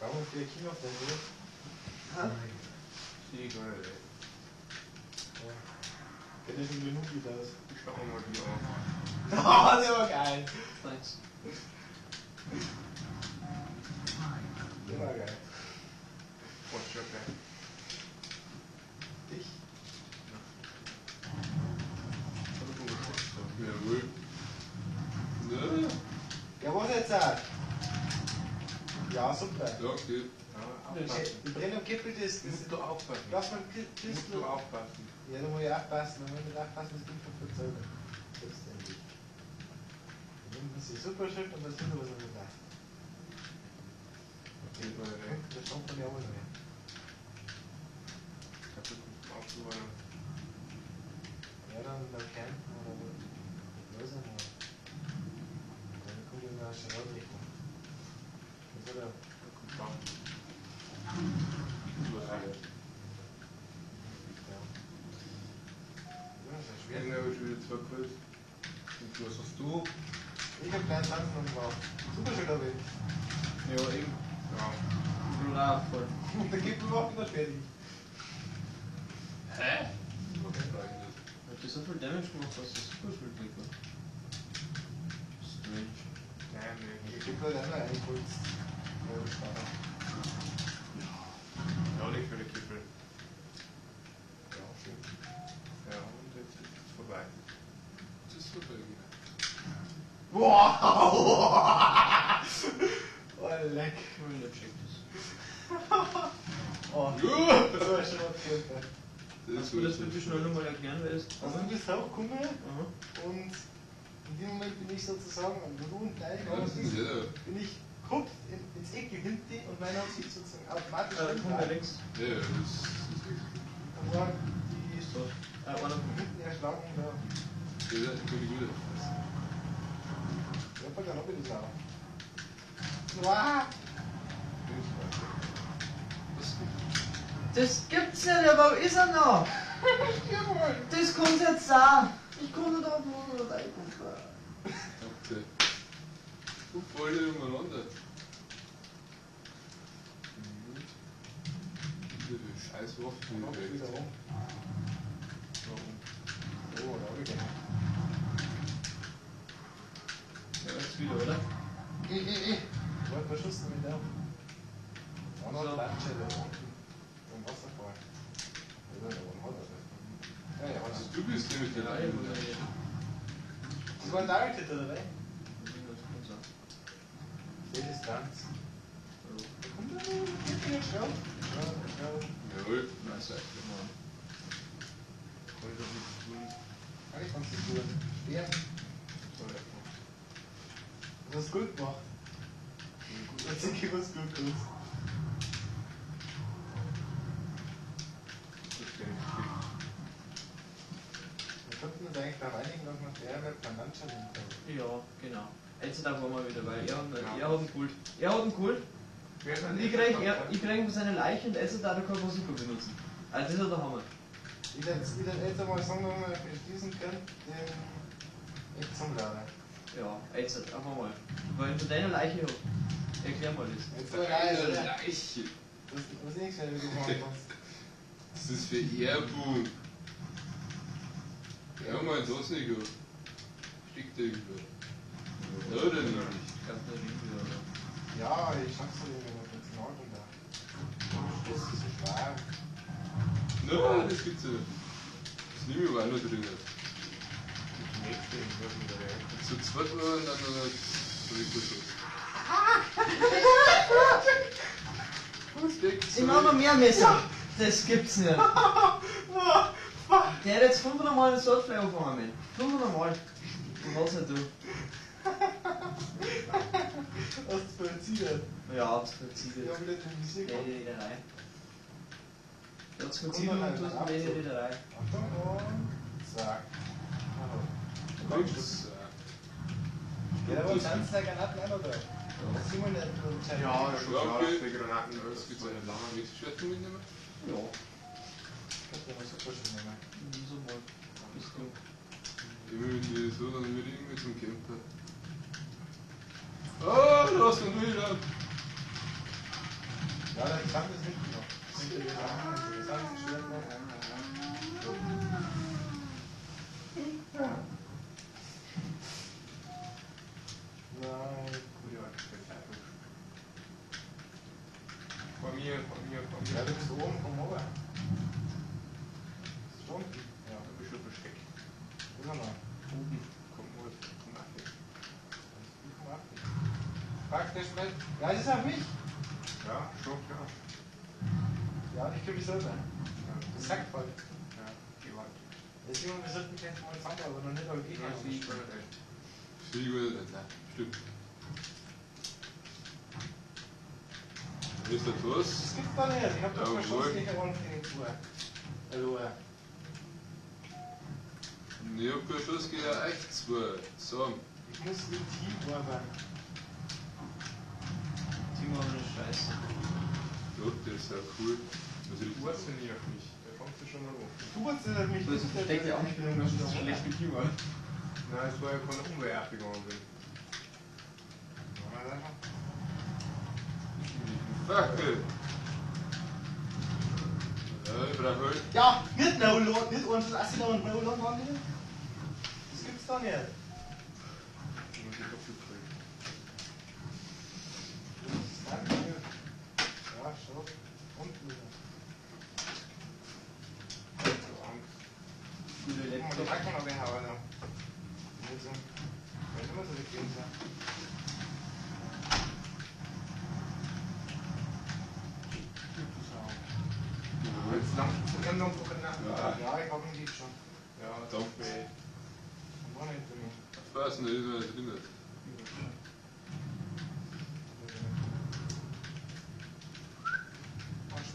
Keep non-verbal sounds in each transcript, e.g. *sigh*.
Warum ist der Kino auf der Höhe? Sehe ich gar nicht. ey. Ja. Der ist schon genug gut aus. Ich schau mal die an. Oh, der war geil. Thanks. Der war geil. Was schon geil. Ich? Jawohl. Ne? Ja, was jetzt auch? Ja, super. Ja. Ja, Die. Brennung kippelt ist. Du musst Das du aufpassen. Lass mal Du musst du aufpassen. Ja, da muss ich aufpassen. Da muss ich nicht aufpassen, das Ding von verzögern. Selbstständig. Dann nimmt man sich super schön und das tut was nicht da. Geht mal rein. Da schaut man ja auch noch mehr. Kaputt aufzuräumen. Ja, dann dann campen oder wo. Los einmal. Dann kommt in eine Schraubrichtung. Das wird er. Da kommt Baum. Das war geil. Ja. Das aber schon wieder zwei. Und was hast du? Ich hab kleinen Tanzen noch gemacht. Super schön, glaube ich. Ja, eben. Ja. Brav, voll. Und der Gipfel war wieder fertig. Hä? Ich nicht. Hat die so viel Damage gemacht, dass das super Glück war? Strange. Nein, nee. Der Gipfel hat einmal eingepulst. Ja, das für die Kippel. Ja, schön. Ja, und jetzt ist es vorbei. Das ist vorbei. Wow! *laughs* Oh, leck. Ich will nicht checken das. *laughs* Oh, das war schon okay. Kannst du das bitte schnell nochmal erklären, wer das Also du bist hochgekommen Aha. und in dem Moment bin ich sozusagen am das ist ja. bin ich guckt in, ins Ecke hinten und meiner sich sozusagen automatisch Äh, kommt der links. Ja, das ist richtig. Und war die Ist dort. Äh, von hinten erschlagen da. Ja, das ist eine gute. Ja, pack dann auch wieder sauer. Wow! Das ist gibt's nicht, aber wo ist er noch? *laughs* Das kommt jetzt da. Ich komme da wo er reinkommt. Okay. Guck voll umeinander. Mhm. Scheiß Waffe, Dann mach ich die wieder weg. um. Oh, da hab ich. Ja, jetzt wieder, oder? Eh, eh, eh. Warte, was schuss mit der? So. hat Latsche da unten. Im Wasserfall. Oder da oben hat er das. Ja, ja, Also du bist der Ja, Leine. ich muss ja Das war ein hier. Die Distanz. Da. Ja, ja. Jawohl. Mann. Kann ich tun. Ich sonst nicht tun. Ich machen. Du gut. Jetzt sind ich was gut gemacht. Das ist ja nicht viel. Wir könnten uns eigentlich darauf einigen, dass wir der wird beim Landschaft. Ja, genau. Jetzt da waren wir wieder, weil er hat, Ja. er hat einen Kult. Er hat einen Kult ist und ich der krieg, er, ich krieg seine Leiche und darf er kein Bazooka benutzen. Also das ist der Hammer. Ich würde jetzt einmal sagen, wenn wir beschließen können, den echt zum Laden. Ja, jetzt einfach mal. Weil ich von deiner Leiche habe. Erklär mal das. Jetzt Eine oder? Leiche. Das muss ich schnell wieder machen. *laughs* Das ist für Erbu. Ja, mal das nicht gut. Steckt nicht? Ich glaube, der Ring wieder? Ja, ich schaff's ja da. Das ist so schwer. Nein, das gibt's ja nicht. Das nehme ich aber auch noch drin. Die nächste, ich würde wieder rein. Zu zweit und dann noch Rico-Schuss. Ich mach noch mehr Messer. Das gibt's nicht. *laughs* Der hat jetzt 500 Mal einen Swordfly aufgehangen. 500 Mal. Und was halt du? Hast du vollziehen? Ja, das verzieht Ich jetzt. hab wieder den Visier Keine gemacht. Reederei. Der hat's verzieht und du hast eine Reederei. Achtung und zack. Hallo. Links. Ja, an auch noch da. Simon hat einen Schein. Ja, schon klar, dass die Granaten Das gibt. eine lange Mixschwert mitnehmen. Ja. Das kann man super schön nehmen. So mal. Du. Immer wenn die so, dann würde ich irgendwie zum Camper. Ah, lass ihn wieder. Stand ist hinten noch. Das schwer noch. Nein. Gute Verzweiflung. Vor mir, vor mir, vor mir. Ja, du bist oben, komm rüber. Schon? Ja, Du bist schon versteckt. immer noch. Oben. Komm, Urs, komm nach hier. Der schnell. Ja, ist auf mich. Ja, schon klar. Ja, ich kümmere mich selber. Ja, Das sagt voll. ja, die Wand. Deswegen, wir sollten jetzt mal zusammen, aber noch nicht, weil ich Ja, sie ist kann. voll recht. Spiegel, da, stimmt. Ist das was? Das gibt's doch nicht. Ich hab doch verschossen, ich habe keine Tour. Hallo. äh. Nee, auf der Schuss geht ja echt zwei. So. Ich muss im Team arbeiten. Timo, eine Scheiße. Ja, der ist ja cool. Was ist Du hast ja nie auf mich. Da kommst du schon mal hoch. Du wolltest ja mich Das versteckt ja auch nicht genug, dass das schlecht mit Timo. Nein, es war ja keine bin. Fackel! Ja. Ja, nicht No Lord, nicht uns, das ist noch ein No Lord waren hier. Das gibt's doch nicht. Und die Doppelkrieg. Danke. Schau. Und wieder. So Angst. Gute Guck mal, Laptop. die packen wir noch weghauen. ne? Nicht so. Wenn immer so die Gänse. Jetzt lang zu Ende und gucken nach. Ja. Ja, ich hab ihn lieb schon. Ja, Danke. Und war nicht für mich. Fassen, da ist man nicht drin.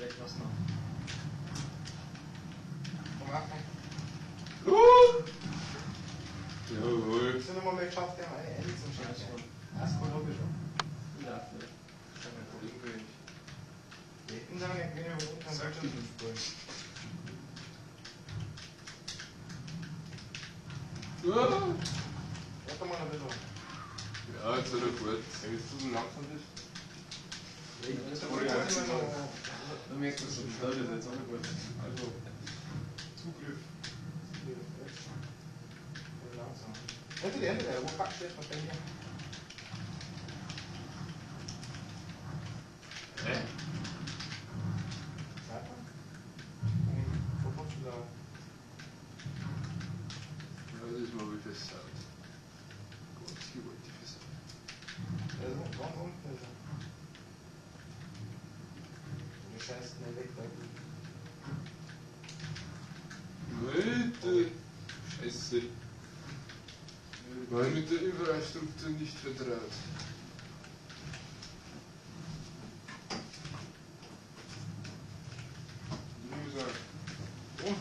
Schlecht, was noch. Komm, mal. Uh! Jawohl! Sind immer mal geschafft, haben eine Ende zum. Scheiß. Erstmal hab ich schon. Wieder Apfel. Die hätten sagen, ich bin ja unten am Sag Bildschirm spielen. Ah! Warte mal ein bisschen. Ja, jetzt hat er gut. Wenn du so langsam bist. Oder ja, immer noch. Du merkst, dass du bestellt ist, jetzt auch gut. Also, Zugriff. Langsam. Du die Hände da? Wo packst du jetzt was bei mir? Hä? Wo kommst du da? Ja, das ist mal wie versaut. Ganz gewaltig versaut. Der ist unten, ganz unten scheißt schnell weg da. Leute! Scheiße. War mit der Infrastruktur nicht vertraut. Du musst sagen. Oh,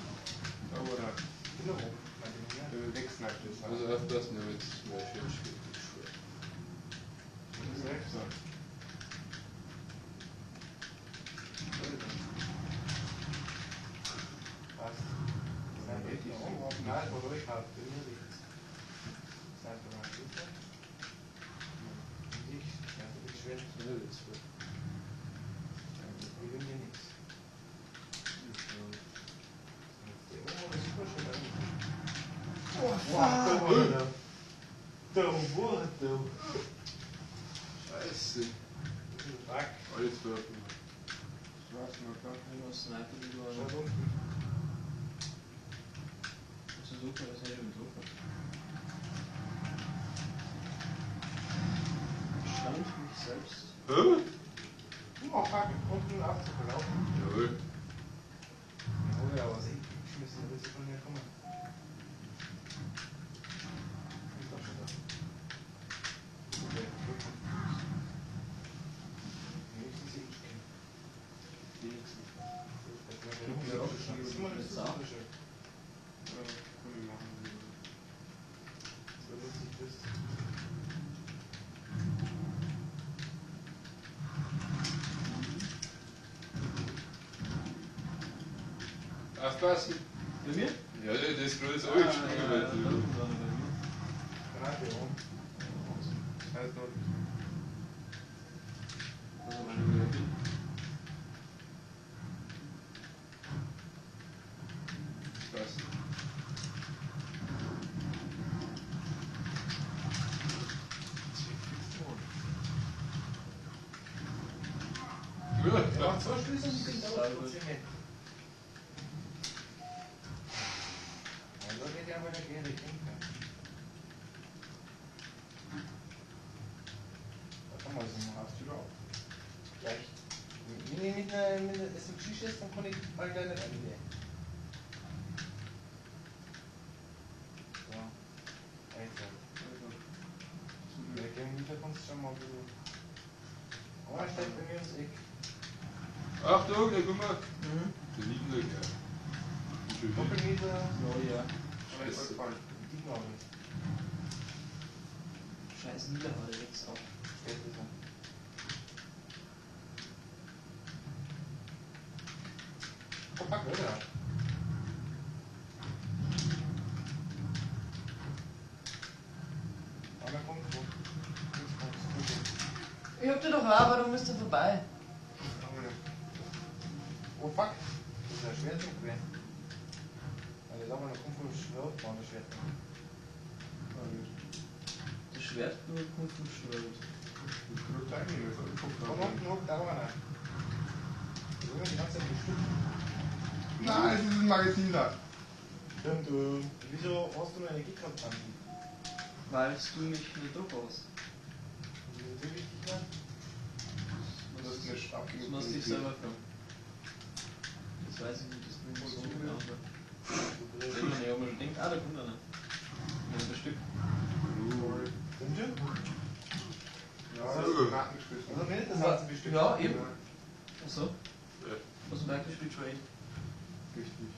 da war er. Kinder rum. Mein Ding, ja. Der wegsnackt ist. Also aufpassen, damit es mal schön schwer schwer. Das ist echt so. Passt. Nein, geht nicht. Nein, wo du ich hab. Bei mir liegt's. Sag doch mal, bitte. Und ich? Ja, du bist schwer. Ja, das war. Ich will dir nichts. Der Omo Du du. Du suchen, das hätte mit suchen. Stand mich selbst. Hä? Oh fuck, unten Aufzug verlaufen. Jawohl. Oh ja, was ich geschmissen habe, ist von mir kommen. Ist doch schon da. Okay, gut. Wenigstens sehe ich ihn. Wenigstens. Jetzt mal Ja, wieder auch rumschauen. schon. Das ist immer das Jetzt auch. Typische. Ja, kann ich machen. So lustig bist. Aufpassen. Bei mir? Ja, das ist gerade so Ah, angesprungen. ja, weil ja, du- da unten war er bei mir. Granate um. Scheiß dort. Also, wenn ich wieder bin. Aufpassen. Ja, Er macht zwei Schlüssel und kriegt aber Sehr gut. trotzdem mit. Also geht ja aber der Gehre Kinker. Da kann man so machen. Hast du da? Gleich. Wenn ich mit einer, mit einer SMG schießt, dann kann ich mal gleich nicht angehen. So. Also. Der Gegenüber kannst du schon mal ein bisschen. Oh, er steht bei mir ums Eck. Achtung, da guck mal. Mhm. Der ja. Ist schon weg. Doppelmeter, Ja, ja. Aber ich soll fallen. die Gnade. Scheiß Niederhalle jetzt auch. Das. Oh, fuck, oder? Einer. Ich hab dir doch auch, warum ist er vorbei? Oh fuck, das ist ein Schwert zum gewesen. Also ich glaube, noch kommt vom Schwert, war das Schwert. Das Schwert nur kommt vom Schwert. Ich kann gleich nicht mehr so geguckt Von haben. unten hockt auch einer. Das ist immer die ganze Zeit bestimmt. Nein, es ist ein Magazin da. Dum dum. Wieso hast du noch Energie gehabt, Andi? Weil du mich nicht Druck hast. Ist? Das ist nicht Das abgegeben. musst du dich selber fragen. Das weiß ich nicht, das bin ich so genau. Wenn man ja mal denkt, ah, da kommt einer. Ja, das Stück. Stimmt schon? Ja, das ist ein Nachtgespielt. Also das hat bestimmt. Ja, eben. Achso. Ja. Was merkt das Spiel Trade? Richtig.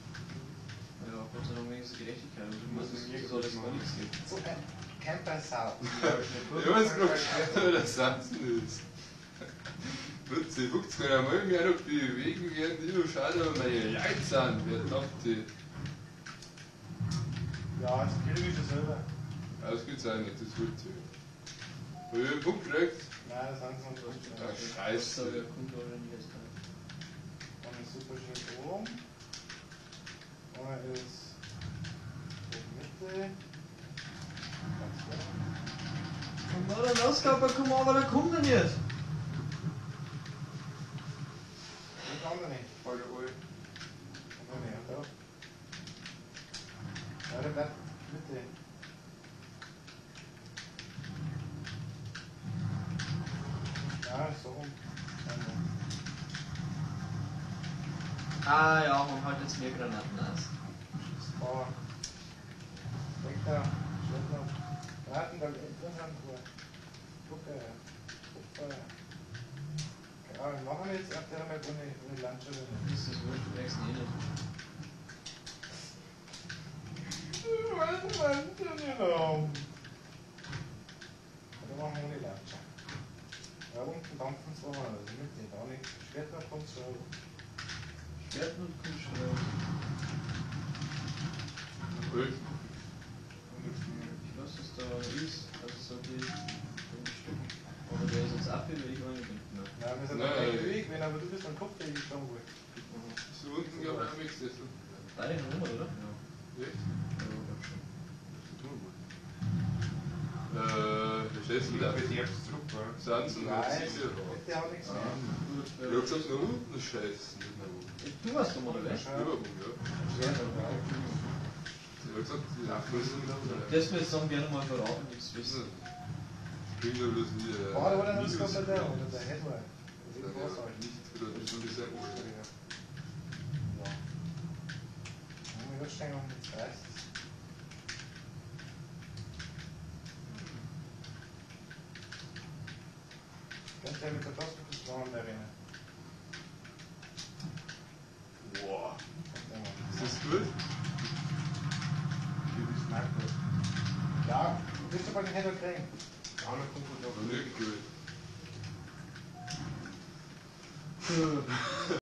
Ja, Gott sei Dank wenigstens Gerechtigkeit. Also, Muss muss es es nicht soll das gut gar machen. nichts geben. So ein Camper-Sau. Ich weiß noch nicht, das Satz ist. Nutze, guckt's gerade einmal mehr noch bewegen werden, die noch schade, aber meine Leute sind. Wer dachte, Ja, das kriege ich schon selber. das geht's auch nicht, das wird so. Hab ich einen Punkt gekriegt? Nein, das haben sie noch nicht. Das scheiße. der super schön oben. Einer ist in Mitte. Ganz klar. Komm mal, der Ausgabe, komm mal, aber der kommt er nicht. Der andere nicht. Voll der. Und der nicht. Und da. Ja, der bleibt Mitte. Ja, so rum. Einmal. Ah ja, man hat jetzt mehr Granaten aus. Bauer. Vektor, Schwester. Raten, da interessant war. Gucke, Kupfer. Keine Ahnung, machen wir jetzt auf der Map ohne, ohne Landschaft. Das ist das Wurscht, du merkst eh nicht. Was meinst du denn noch? Oder machen wir ohne Landschaft? Ja, unten dampfen es auch, also mit nicht. Auch nicht. Später kommt es schon. Schwert und Kunstschwert. Jawohl. Ich weiß, was da ist. Also so die, die Stücken. Aber der ist jetzt ab, will ich auch nicht denken. Ne? Ja, wir sind Nein. auf dem Weg, wenn aber du bist am Kopf, der ich schon wohl. So unten, glaube ich, auch nichts. Das ist Beide Nummer, oder? Ja. echt. Ja, ich glaub schon. Äh, der Chef da. Mit der Zurück, wa? Sansen, Nein, das ist ja raus. der hat nichts mehr. Gut, Ich hab gesagt, nur unten scheißen. Du warst gesagt, die Nachrichten. Das ich sagen, gerne mal verraten, nichts wissen. Klingt aber bloß wie äh, Warte, oder noch Minus. das kommt der, oder der Headway. Das Wie ist groß ja euch? nichts, oder das ist schon sehr anstrengend. Ja. Ja, willst du mal